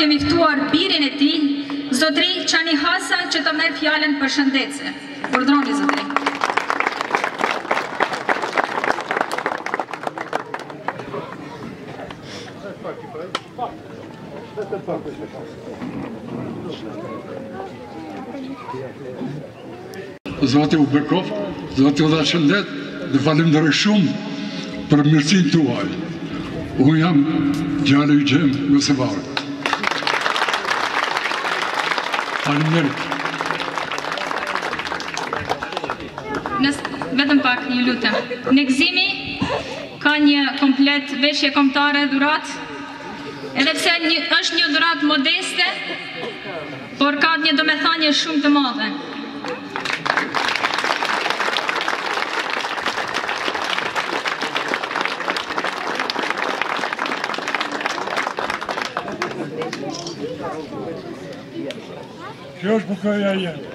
Kemi ftuar birin e tij, zotri Qani Hasa që ta marrë fjalën përshëndetëse. Urdhroni zotri. Zoti u bekoft, Zoti u dhashtë shëndet dhe faleminderit shumë për mirësinë tuaj. Unë jam djali i Xhem Hasës vallë. Faleminderit. Vetëm pak, ju lutem. Gëzimi ka një komplet veshje kombëtare dhuratë Edhe pse është një dhuratë modeste, por ka një domethënie shumë të madhe. Kjo është bukuria jonë.